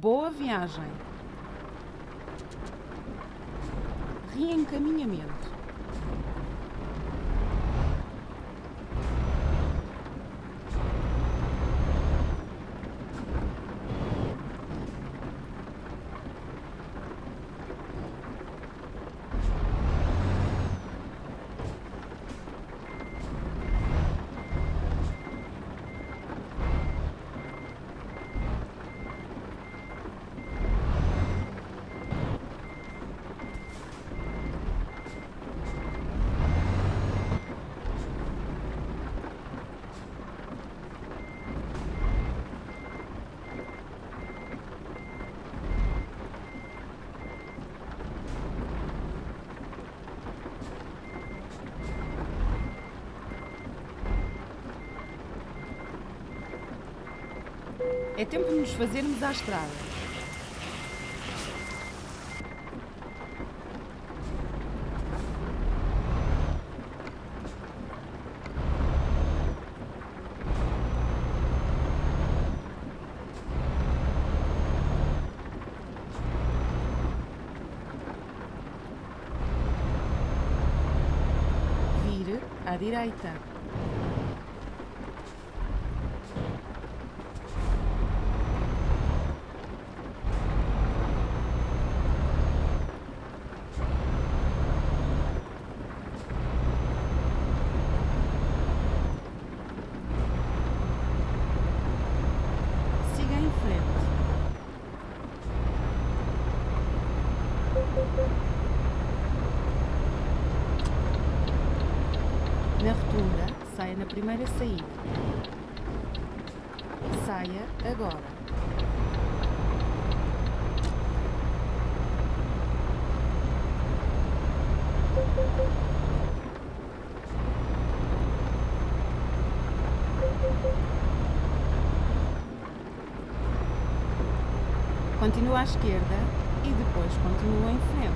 Boa viagem. Reencaminhamento. É tempo de nos fazermos à estrada. À direita. Siga em frente. Na rotunda, saia na primeira saída. Saia agora. Continua à esquerda e depois continua em frente.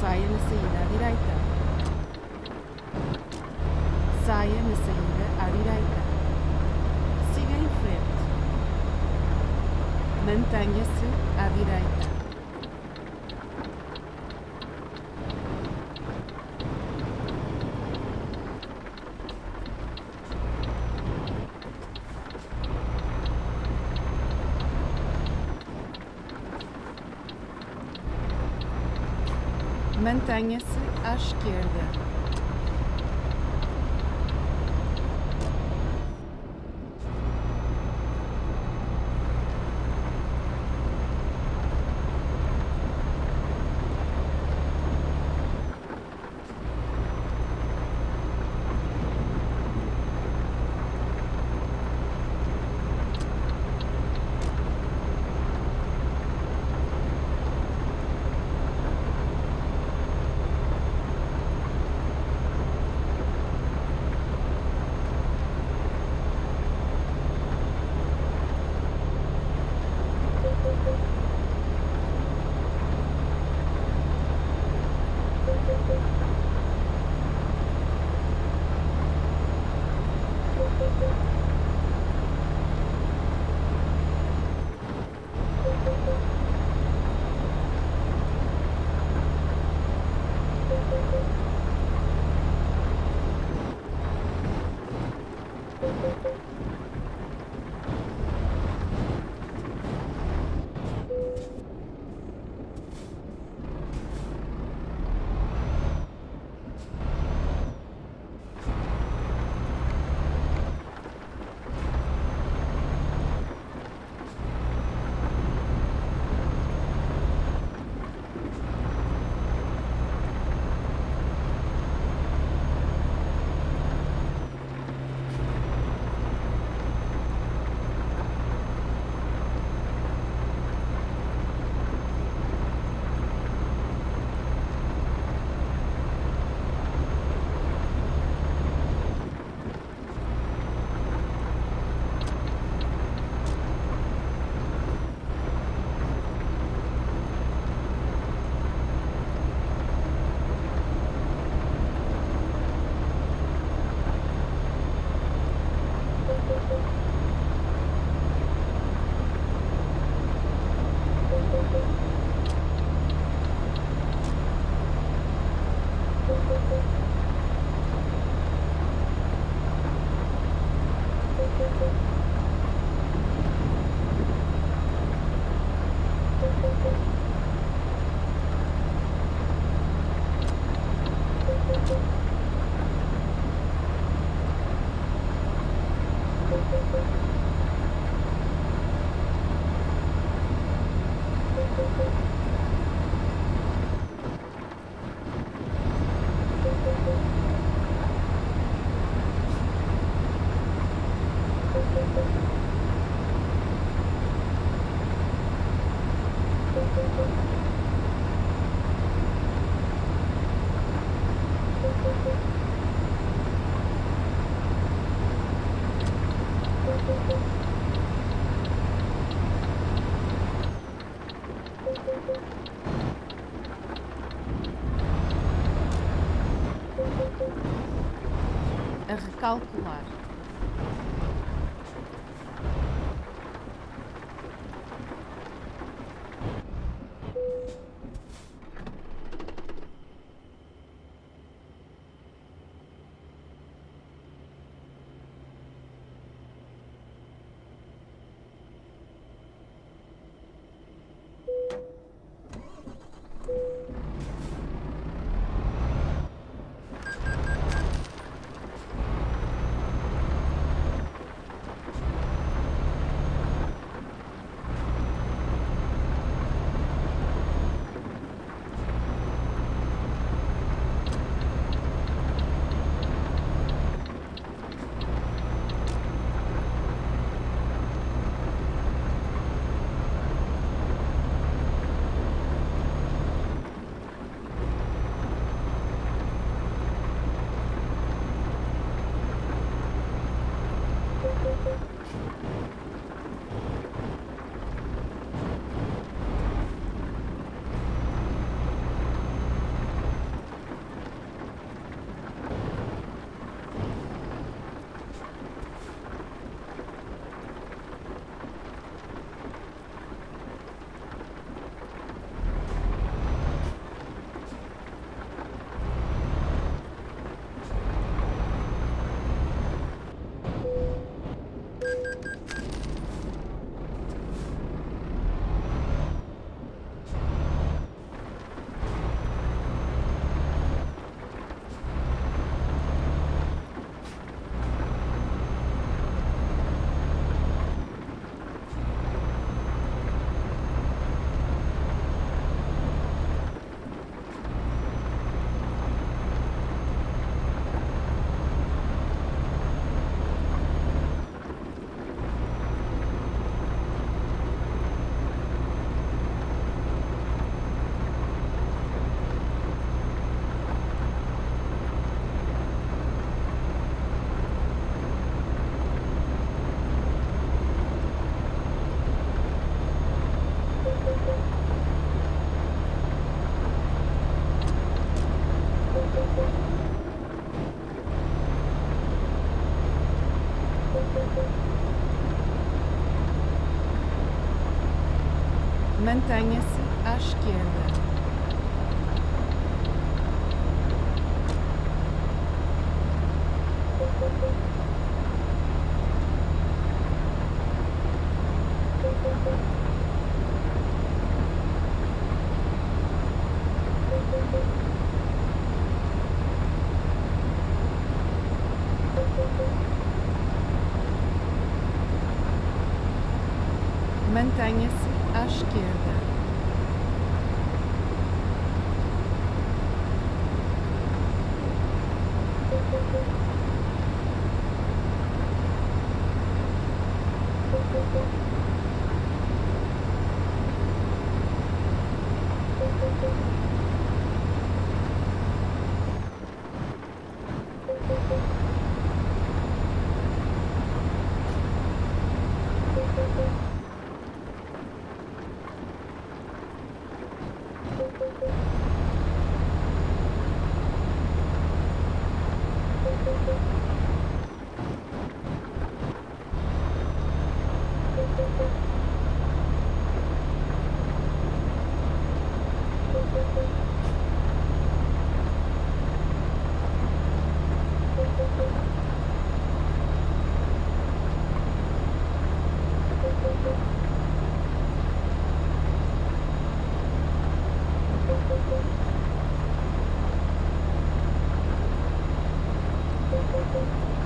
Saia na saída à direita. Saia na saída à direita. Siga em frente. Mantenha-se à direita. Mantenha-se à esquerda. Mantenha-se à esquerda. Mantenha-se à esquerda. Thank you.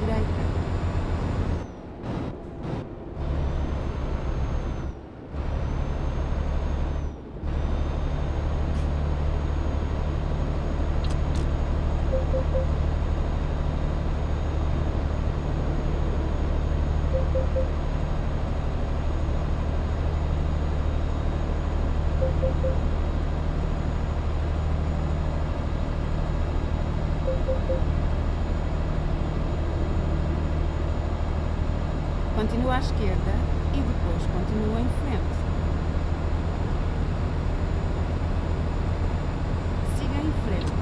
Saída à direita. Continua à esquerda e depois continua em frente. Siga em frente.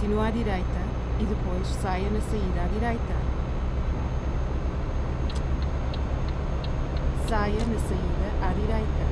Continue à direita e depois saia na saída à direita. Saia na saída à direita.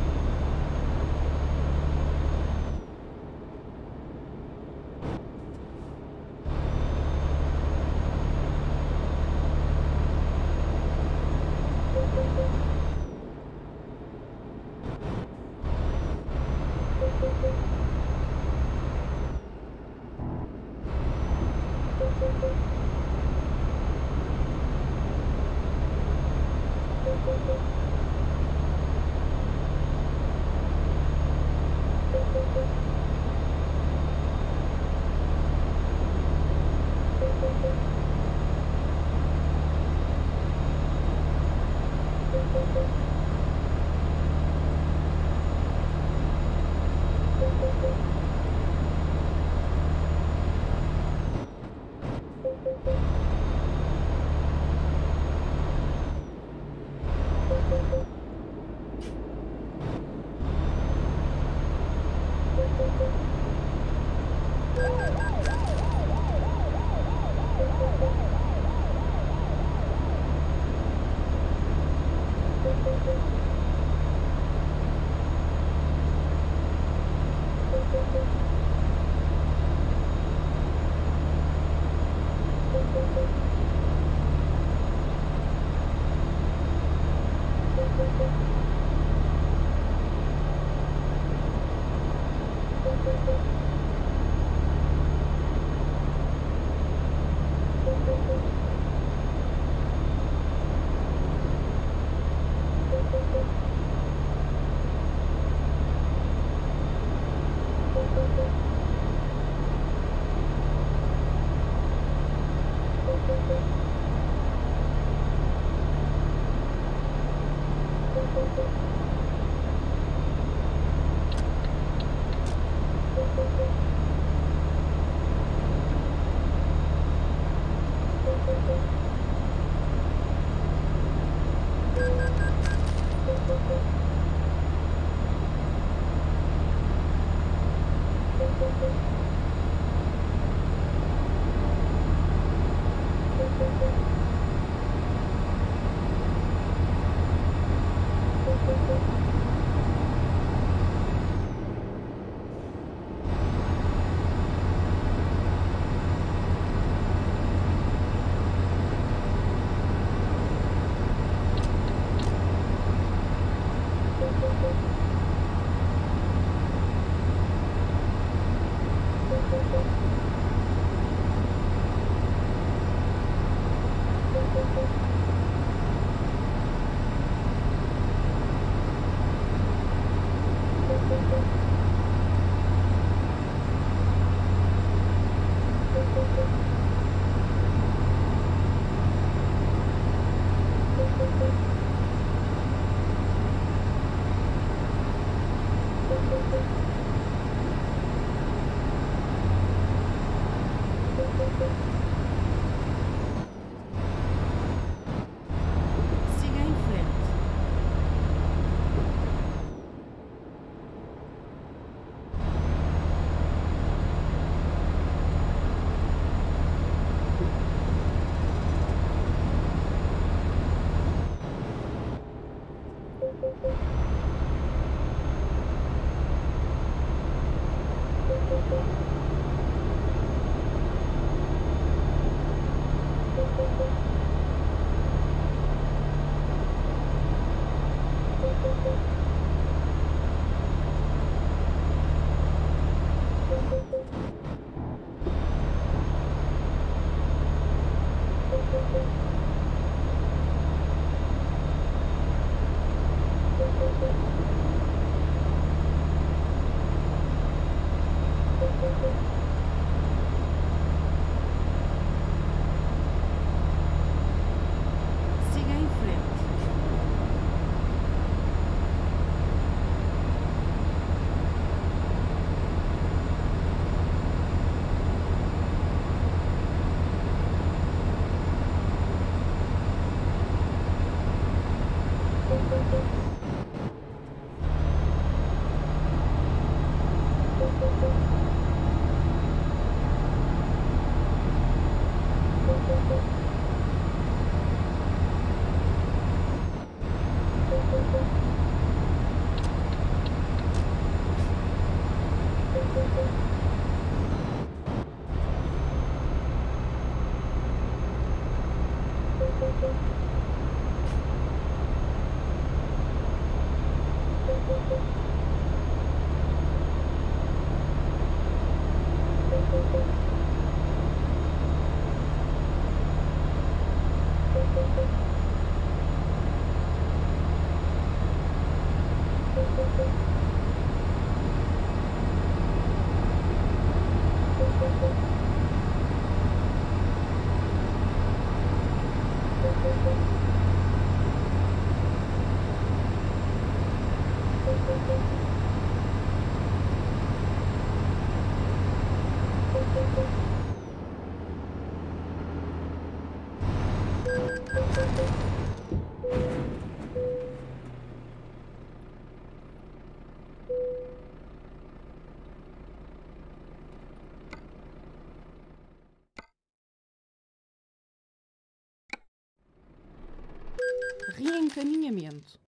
Reencaminhamento.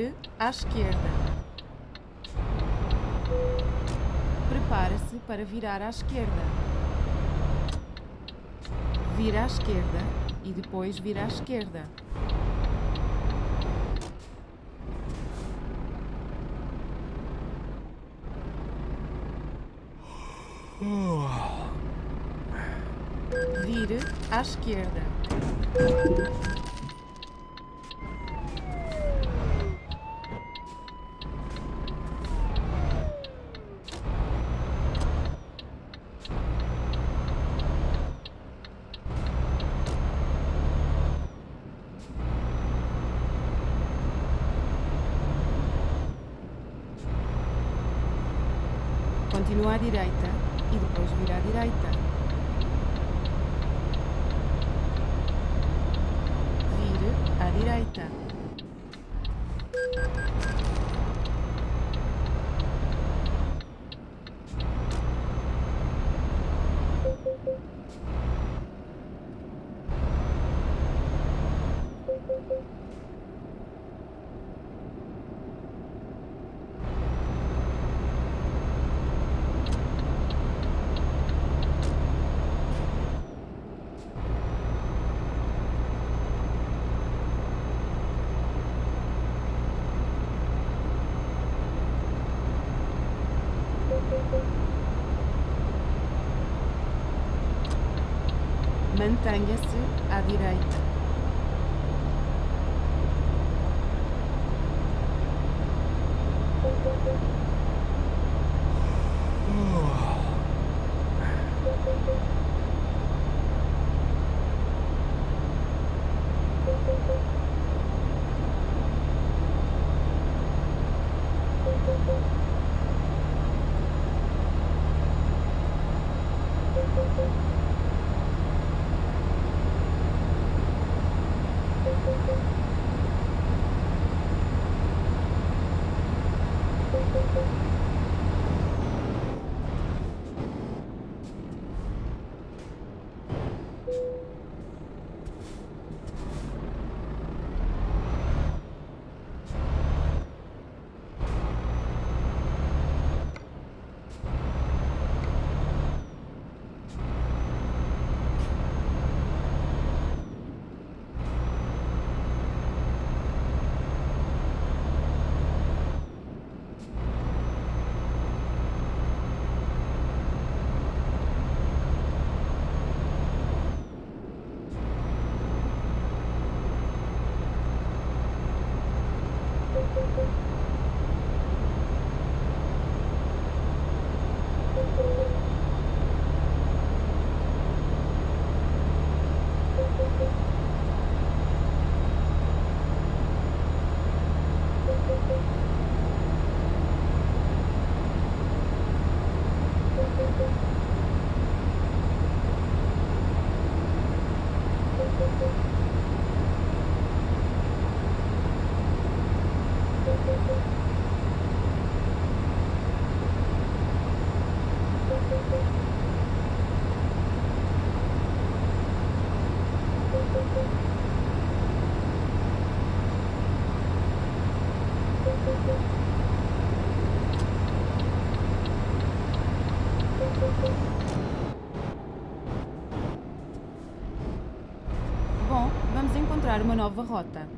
Vire à esquerda. Prepare-se para virar à esquerda. Vira à esquerda e depois vira à esquerda. Vire à esquerda. Continua à direita e depois vira à direita. Vire à direita. Uma nova rota.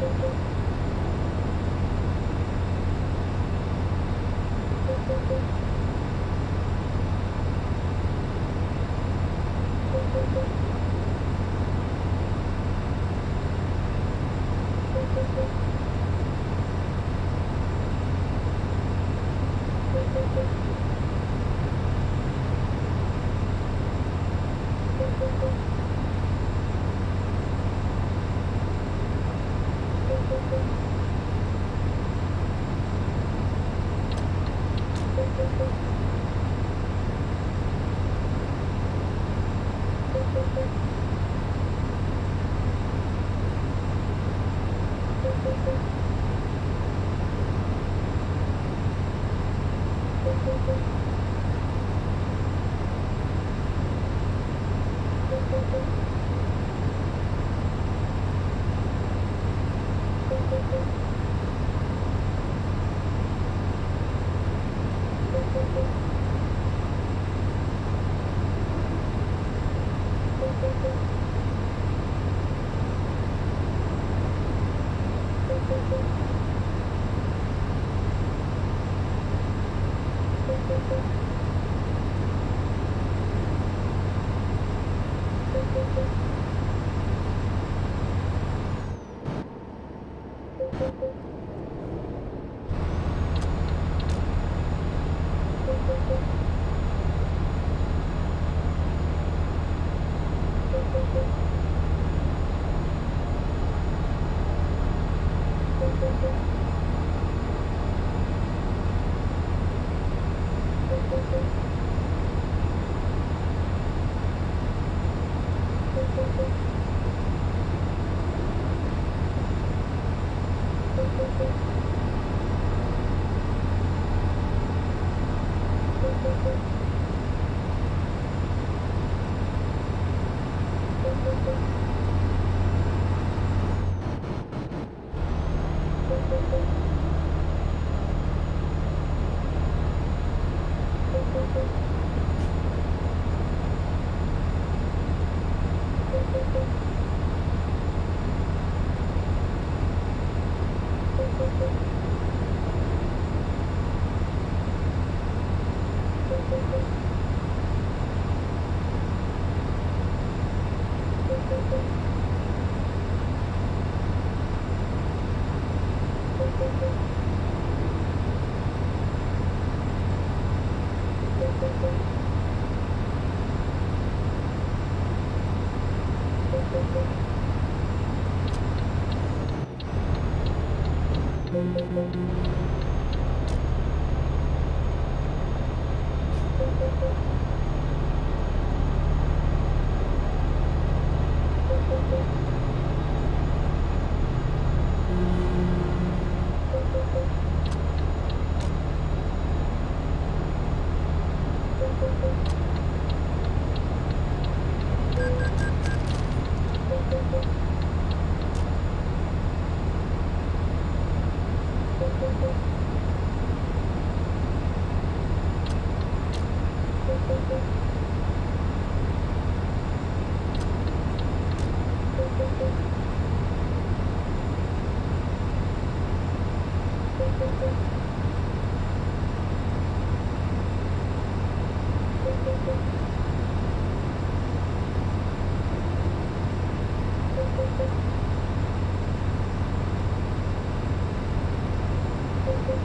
Thank you.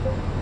Thank you.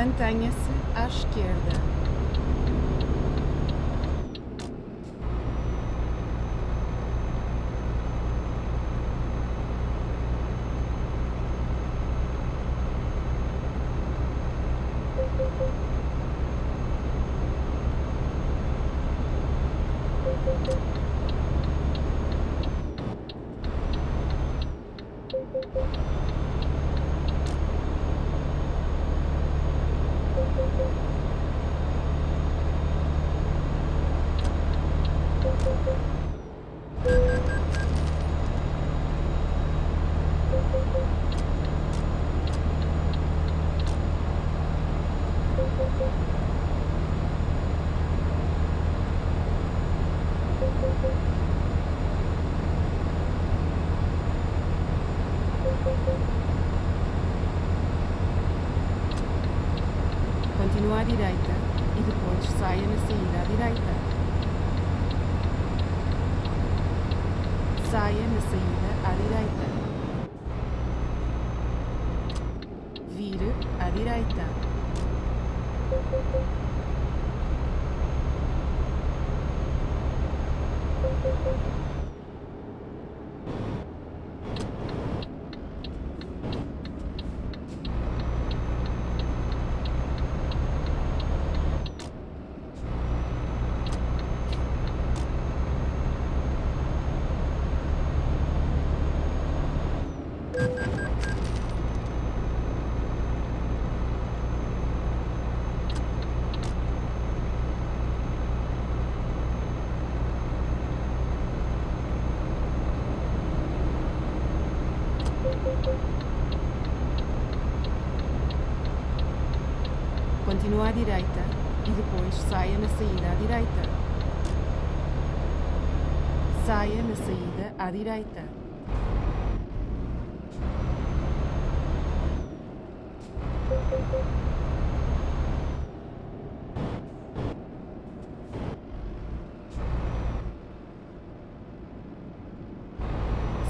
Mantenha-se à esquerda. Continua À direita e depois saia na saída à direita. Saia na saída à direita.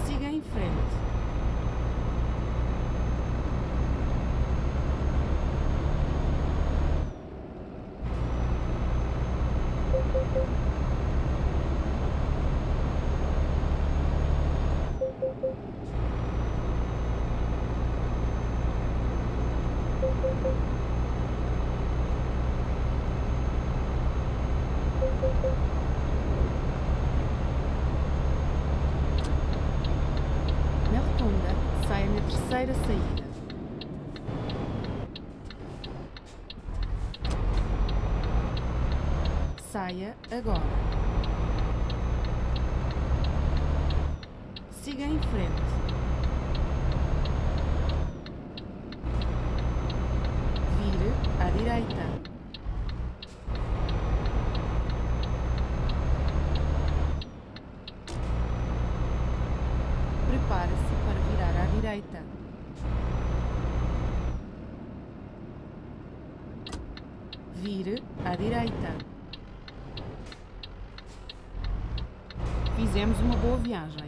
Siga em frente. Na rotunda, saia na terceira saída. Saia agora. Siga em frente. Vire à direita. Prepare-se para virar à direita. Vire à direita. Fizemos uma boa viagem.